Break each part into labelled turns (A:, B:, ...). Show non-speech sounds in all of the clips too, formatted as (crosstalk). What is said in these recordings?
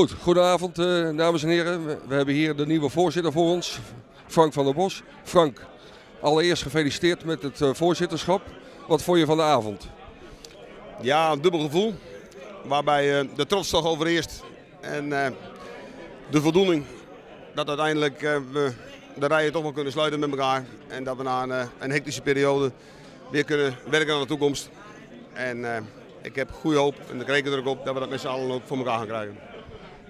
A: Goed, goedenavond uh, dames en heren. We, hebben hier de nieuwe voorzitter voor ons, Frank van der Bos. Frank, allereerst gefeliciteerd met het uh, voorzitterschap. Wat vond je van de avond?
B: Ja, een dubbel gevoel. Waarbij uh, de trots toch overeerst. En de voldoening dat uiteindelijk we de rijen toch wel kunnen sluiten met elkaar. En dat we na een, een hectische periode weer kunnen werken aan de toekomst. En ik heb goede hoop en ik reken er ook op dat we dat met z'n allen ook voor elkaar gaan krijgen.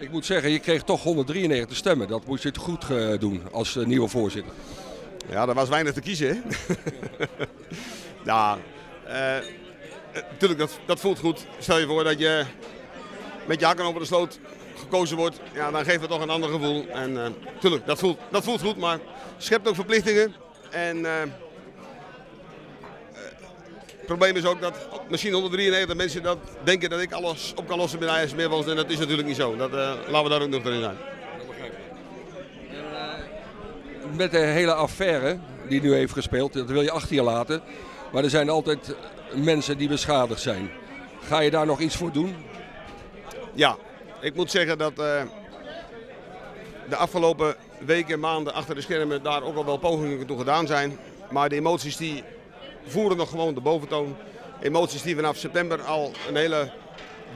A: Ik moet zeggen, je kreeg toch 193 stemmen. Dat moest je goed uh, doen als uh, nieuwe voorzitter.
B: Ja, er was weinig te kiezen. (laughs) Ja, natuurlijk, dat, dat voelt goed. Stel je voor dat je met je hakken over de sloot gekozen wordt. Ja, dan geeft het toch een ander gevoel. En natuurlijk, dat voelt, dat voelt goed, maar schept ook verplichtingen. En probleem is ook dat misschien 193 mensen dat denken dat ik alles op kan lossen met IJsselmeerwals. En dat is natuurlijk niet zo. Dat, uh, laten we daar ook nog erin zijn.
A: Uh, met de hele affaire die nu heeft gespeeld, dat wil je achter je laten. Maar er zijn altijd mensen die beschadigd zijn. Ga je daar nog iets voor doen?
B: Ja, ik moet zeggen dat uh, de afgelopen weken en maanden achter de schermen daar ook al wel pogingen toe gedaan zijn. Maar de emoties die voeren nog gewoon de boventoon. Emoties die vanaf september al een hele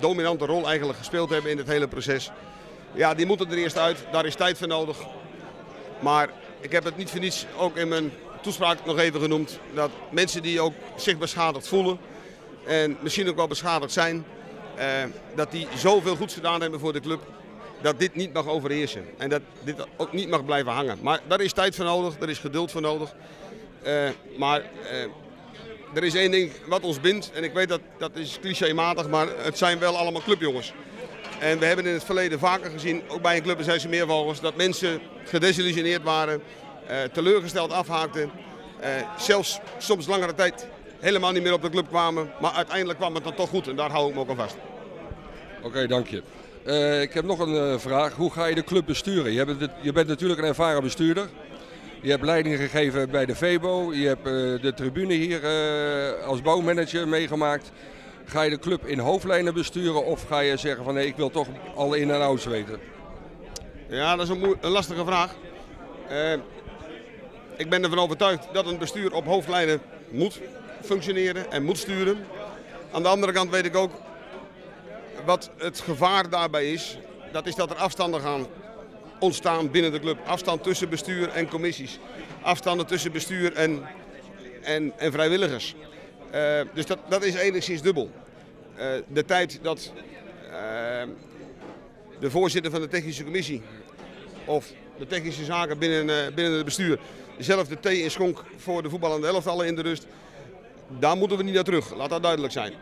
B: dominante rol eigenlijk gespeeld hebben in het hele proces. Ja, die moeten er eerst uit. Daar is tijd voor nodig. Maar ik heb het niet voor niets ook in mijn toespraak nog even genoemd. Dat mensen die ook zich beschadigd voelen en misschien ook wel beschadigd zijn. Eh, dat die zoveel goeds gedaan hebben voor de club. Dat dit niet mag overheersen. En dat dit ook niet mag blijven hangen. Maar daar is tijd voor nodig, er is geduld voor nodig. Uh, maar uh, er is één ding wat ons bindt. En ik weet dat dat is clichématig, maar het zijn wel allemaal clubjongens. En we hebben in het verleden vaker gezien, ook bij een club in Zijse Meervogels, dat mensen gedesillusioneerd waren, uh, teleurgesteld afhaakten. Uh, zelfs soms langere tijd helemaal niet meer op de club kwamen. Maar uiteindelijk kwam het dan toch goed en daar hou ik me ook aan vast.
A: Oké, dank je. Uh, ik heb nog een vraag. Hoe ga je de club besturen? Je je bent natuurlijk een ervaren bestuurder. Je hebt leiding gegeven bij de VEBO. Je hebt uh, de tribune hier uh, als bouwmanager meegemaakt. Ga je de club in hoofdlijnen besturen of ga je zeggen van nee, ik wil toch alle in- en outs weten?
B: Ja, dat is een, lastige vraag. Uh, ik ben ervan overtuigd dat een bestuur op hoofdlijnen moet functioneren en moet sturen. Aan de andere kant weet ik ook wat het gevaar daarbij is. Dat is dat er afstanden gaan ontstaan binnen de club. Afstand tussen bestuur en commissies. Afstanden tussen bestuur en, en, en vrijwilligers. Uh, dus dat, dat is enigszins dubbel. Uh, de tijd dat uh, de voorzitter van de technische commissie of de technische zaken binnen, binnen het bestuur zelf de thee in schonk voor de voetballende elftallen in de rust. Daar moeten we niet naar terug, laat dat duidelijk zijn.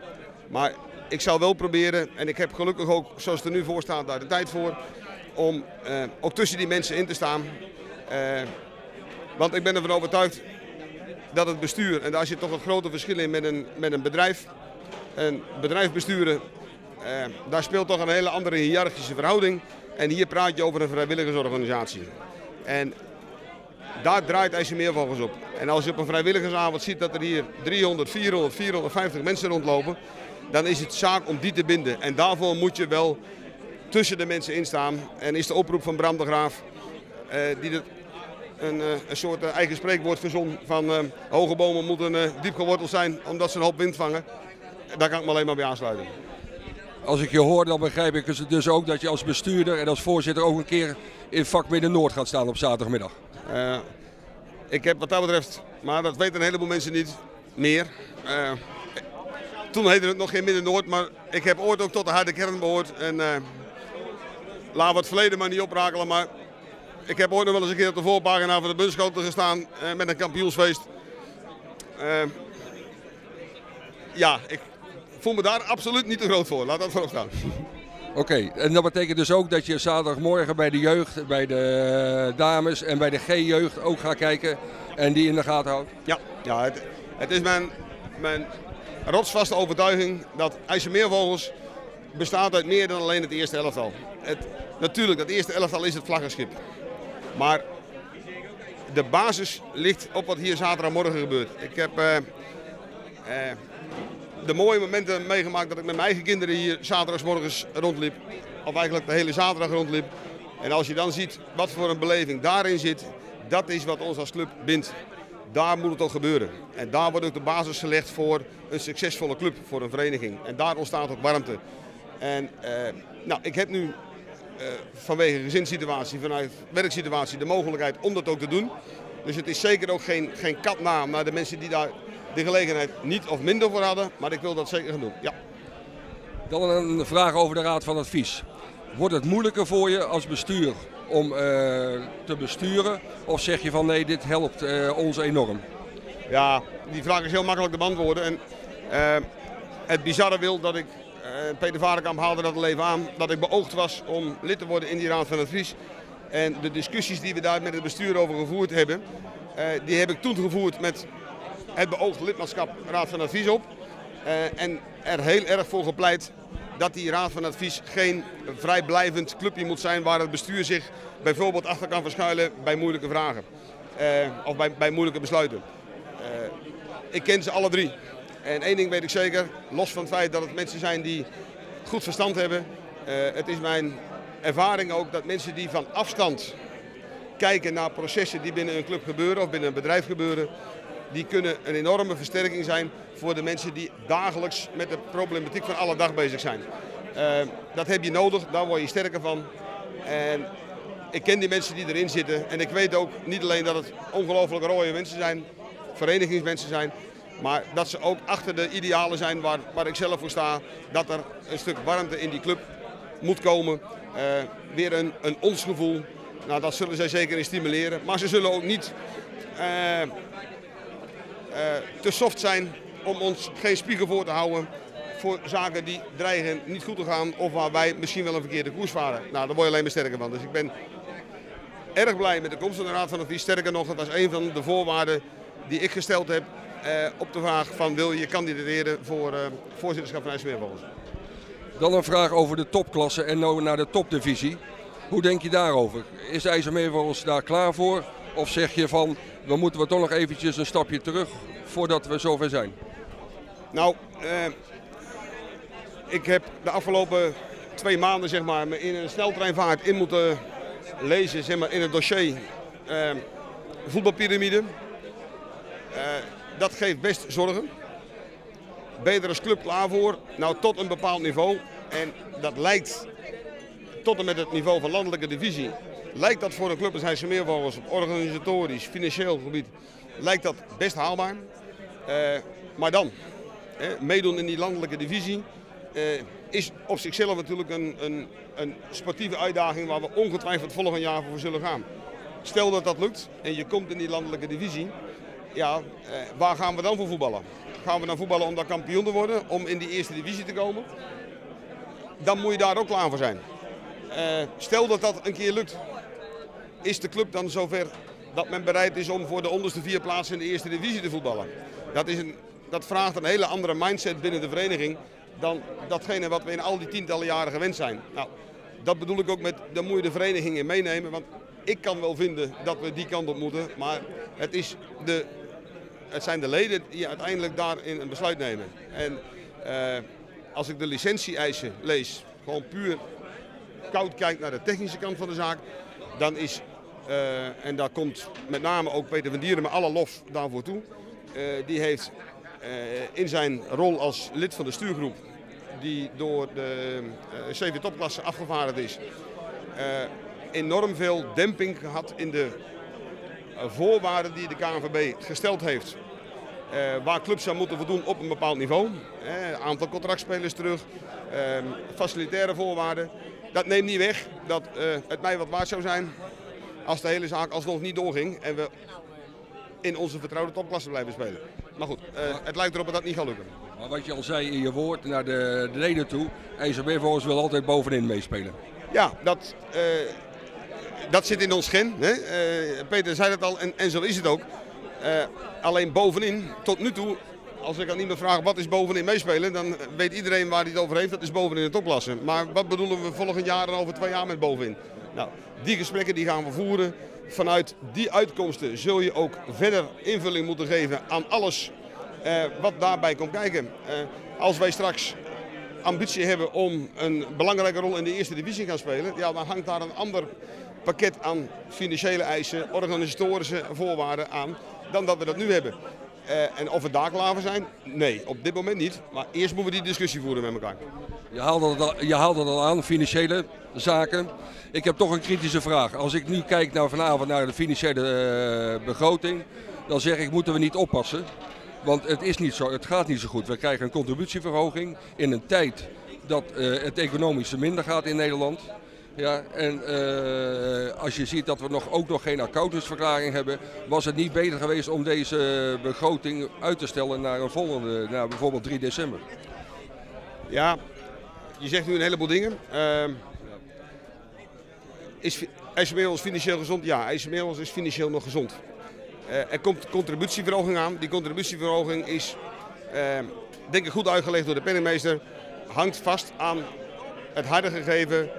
B: Maar ik zal wel proberen, en ik heb gelukkig ook, zoals het er nu voor staat, daar de tijd voor om uh, ook tussen die mensen in te staan. Uh, want ik ben ervan overtuigd dat het bestuur, en daar zit toch een grote verschil in met een, met een bedrijf. Een bedrijf besturen, uh, daar speelt toch een hele andere hiërarchische verhouding. En hier praat je over een vrijwilligersorganisatie. En daar draait IJsselmeervogels op. En als je op een vrijwilligersavond ziet dat er hier 300, 400, 450 mensen rondlopen, dan is het zaak om die te binden. En daarvoor moet je wel tussen de mensen in staan. En is de oproep van Bram de Graaf, uh, die een, uh, een soort uh, eigen spreekwoord verzon van hoge bomen moeten diep geworteld zijn omdat ze een hoop wind vangen. Daar kan ik me alleen maar bij aansluiten.
A: Als ik je hoor, dan begrijp ik dus ook dat je als bestuurder en als voorzitter ook een keer in vak Midden-Noord gaat staan op zaterdagmiddag.
B: ik heb wat dat betreft, maar dat weten een heleboel mensen niet, meer. toen heette het nog geen Midden-Noord, maar ik heb ooit ook tot de harde kern behoord. En, laten we het verleden maar niet oprakelen. Maar ik heb ooit nog wel eens een keer op de voorpagina van de Bunschoten gestaan uh, met een kampioensfeest. Uh, ja, ik voel me daar absoluut niet te groot voor. Laat dat voorop staan.
A: Oké, okay, en dat betekent dus ook dat je zaterdagmorgen bij de jeugd, bij de dames en bij de G-jeugd ook gaat kijken en die in de gaten houdt?
B: Ja, ja het, het is mijn, mijn rotsvaste overtuiging dat IJsselmeervogels bestaat uit meer dan alleen het eerste elftal. Het, natuurlijk, dat eerste elftal is het vlaggenschip. Maar de basis ligt op wat hier zaterdagmorgen gebeurt. Ik heb uh, uh, de mooie momenten meegemaakt dat ik met mijn eigen kinderen hier zaterdagsmorgens rondliep. of eigenlijk de hele zaterdag rondliep. En als je dan ziet wat voor een beleving daarin zit, dat is wat ons als club bindt. Daar moet het ook gebeuren. En daar wordt ook de basis gelegd voor een succesvolle club, voor een vereniging. En daar ontstaat ook warmte. En eh, nou, ik heb nu eh, vanwege gezinssituatie, vanuit werksituatie, de mogelijkheid om dat ook te doen. Dus het is zeker ook geen, geen katnaam naar de mensen die daar de gelegenheid niet of minder voor hadden. Maar ik wil dat zeker gaan doen. Ja.
A: Dan een vraag over de Raad van Advies. Wordt het moeilijker voor je als bestuur om uh, te besturen? Of zeg je van nee, dit helpt uh, ons enorm?
B: Ja, die vraag is heel makkelijk te beantwoorden. En, uh, het bizarre wil dat ik, Peter Varenkamp haalde dat al even aan, dat ik beoogd was om lid te worden in die Raad van Advies. En de discussies die we daar met het bestuur over gevoerd hebben, die heb ik toen gevoerd met het beoogde lidmaatschap Raad van Advies op. en er heel erg voor gepleit dat die Raad van Advies geen vrijblijvend clubje moet zijn waar het bestuur zich bijvoorbeeld achter kan verschuilen bij moeilijke vragen. Of bij, bij moeilijke besluiten. Ik ken ze alle drie. En één ding weet ik zeker, los van het feit dat het mensen zijn die goed verstand hebben. Uh, het is mijn ervaring ook dat mensen die van afstand kijken naar processen die binnen een club gebeuren of binnen een bedrijf gebeuren, die kunnen een enorme versterking zijn voor de mensen die dagelijks met de problematiek van alle dag bezig zijn. Uh, dat heb je nodig, daar word je sterker van. En ik ken die mensen die erin zitten en ik weet ook niet alleen dat het ongelooflijk rode mensen zijn, verenigingsmensen zijn, maar dat ze ook achter de idealen zijn waar, waar ik zelf voor sta. Dat er een stuk warmte in die club moet komen. Uh, weer een, een ons gevoel. Nou, dat zullen zij zeker in stimuleren. Maar ze zullen ook niet uh, uh, te soft zijn om ons geen spiegel voor te houden voor zaken die dreigen niet goed te gaan of waar wij misschien wel een verkeerde koers varen. Nou, daar word je alleen maar sterker van. Dus ik ben erg blij met de komst van de Raad van Advies. Sterker nog, dat was een van de voorwaarden die ik gesteld heb eh, op de vraag van wil je kandideren voor eh, voorzitterschap van IJsselmeervogels.
A: Dan een vraag over de topklasse en nou naar de topdivisie. Hoe denk je daarover? Is de IJsselmeervogels daar klaar voor? Of zeg je van, we moeten we toch nog eventjes een stapje terug voordat we zover zijn?
B: Nou, eh, ik heb de afgelopen twee maanden zeg maar, me in een sneltreinvaart in moeten lezen zeg maar, in het dossier eh, voetbalpyramide. Dat geeft best zorgen. Er als club klaar voor? Nou, tot een bepaald niveau. En dat lijkt tot en met het niveau van landelijke divisie. Lijkt dat voor een club als IJsselmeervogels op organisatorisch, financieel gebied, lijkt dat best haalbaar. Uh, maar dan, meedoen in die landelijke divisie uh, is op zichzelf natuurlijk een, een, een, sportieve uitdaging waar we ongetwijfeld volgend jaar voor zullen gaan. Stel dat dat lukt en je komt in die landelijke divisie, ja, uh, waar gaan we dan voor voetballen? Gaan we dan voetballen om daar kampioen te worden, om in die eerste divisie te komen? Dan moet je daar ook klaar voor zijn. Uh, stel dat dat een keer lukt, is de club dan zover dat men bereid is om voor de onderste vier plaatsen in de eerste divisie te voetballen? Dat is een dat vraagt een hele andere mindset binnen de vereniging dan datgene wat we in al die tientallen jaren gewend zijn. Nou, dat bedoel ik ook met, de moet je de vereniging in meenemen. Want ik kan wel vinden dat we die kant op moeten, maar het, is de, het zijn de leden die uiteindelijk daarin een besluit nemen. En uh, als ik de licentie-eisen lees, gewoon puur koud kijk naar de technische kant van de zaak, dan is, uh, en daar komt met name ook Peter van Dieren met alle lof daarvoor toe, die heeft in zijn rol als lid van de stuurgroep, die door de uh, CV topklasse afgevaardigd is, enorm veel demping gehad in de voorwaarden die de KNVB gesteld heeft. waar clubs aan moeten voldoen op een bepaald niveau. aantal contractspelers terug, ehm, facilitaire voorwaarden. Dat neemt niet weg dat het mij wat waard zou zijn als de hele zaak alsnog niet doorging en we in onze vertrouwde topklasse blijven spelen. Maar goed, uh, het lijkt erop dat dat niet gaat lukken.
A: Maar wat je al zei in je woord naar de, de leden toe, IJsselmeer volgens wil altijd bovenin meespelen.
B: Ja, dat, uh, dat zit in ons gen. Hè? Uh, Peter zei het al en, en zo is het ook. alleen bovenin, tot nu toe, als ik aan iemand vraag wat is bovenin meespelen, dan weet iedereen waar hij het over heeft. Dat is bovenin de topklasse. Maar wat bedoelen we volgend jaar en over twee jaar met bovenin? Nou, die gesprekken die gaan we voeren vanuit die uitkomsten zul je ook verder invulling moeten geven aan alles eh, wat daarbij komt kijken. Eh, als wij straks ambitie hebben om een belangrijke rol in de eerste divisie gaan spelen, ja, dan hangt daar een ander pakket aan financiële eisen, organisatorische voorwaarden aan, dan dat we dat nu hebben. Uh, en of we daar klaar voor zijn? Nee, op dit moment niet. Maar eerst moeten we die discussie voeren met elkaar.
A: Je haalde het al, je haalde al aan, financiële zaken. Ik heb toch een kritische vraag. Als ik nu kijk naar vanavond naar de financiële uh, begroting, dan zeg ik moeten we niet oppassen. Want het, is niet zo, het gaat niet zo goed. We krijgen een contributieverhoging in een tijd dat uh, het economische minder gaat in Nederland. Ja, en uh, als je ziet dat we nog, ook nog geen accountantsverklaring hebben, was het niet beter geweest om deze begroting uit te stellen naar een volgende, naar bijvoorbeeld 3 december?
B: Ja, je zegt nu een heleboel dingen. Uh, is IJsselmeeuwels financieel gezond? Ja, IJsselmeeuwels is financieel nog gezond. Uh, er komt contributieverhoging aan. Die contributieverhoging is, uh, denk ik, goed uitgelegd door de penningmeester. Hangt vast aan het harde gegeven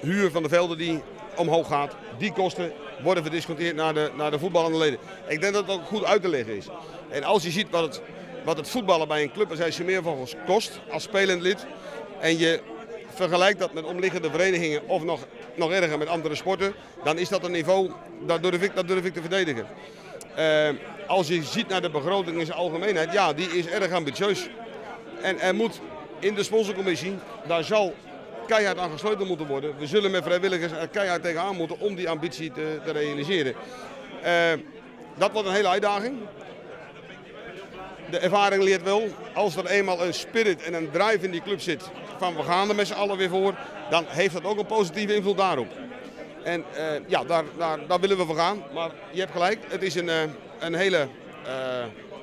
B: huur van de velden die omhoog gaat. Die kosten worden verdisconteerd naar de, naar de voetballende leden. Ik denk dat het ook goed uit te leggen is. En als je ziet wat het, wat het voetballen bij een club als IJsselmeervogels kost als spelend lid. En je vergelijkt dat met omliggende verenigingen of nog, nog erger met andere sporten. Dan is dat een niveau, dat durf ik, dat durf ik te verdedigen. Uh, als je ziet naar de begroting in zijn algemeenheid, ja, die is erg ambitieus. En er moet in de sponsorcommissie, daar zal keihard aan gesloten moeten worden. We zullen met vrijwilligers er keihard tegenaan moeten om die ambitie te, te realiseren. Uh, dat wordt een hele uitdaging. De ervaring leert wel, als er eenmaal een spirit en een drive in die club zit, van we gaan er met z'n allen weer voor, dan heeft dat ook een positieve invloed daarop. En uh, ja, daar, daar, daar, willen we voor gaan. Maar je hebt gelijk, het is een, uh, een hele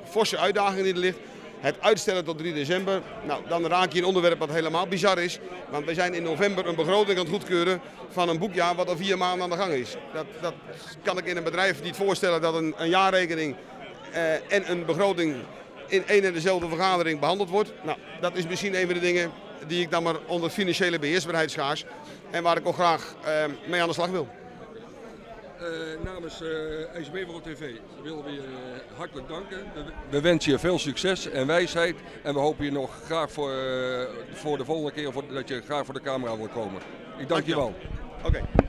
B: forse uitdaging die er ligt. Het uitstellen tot 3 december, nou, dan raak je een onderwerp wat helemaal bizar is. Want we zijn in november een begroting aan het goedkeuren van een boekjaar wat al vier maanden aan de gang is. Dat, dat kan ik in een bedrijf niet voorstellen dat een, een jaarrekening en een begroting in één en dezelfde vergadering behandeld wordt. Nou, dat is misschien een van de dingen die ik dan maar onder financiële beheersbaarheid schaars. En waar ik ook graag uh, mee aan de slag wil.
A: Uh, namens uh, IJsselmeerwold TV willen we je hartelijk danken. We wensen je veel succes en wijsheid. En we hopen je nog graag voor, uh, voor de volgende keer voor, dat je graag voor de camera wilt komen. Ik dank, dank je wel.
B: Oké. Okay.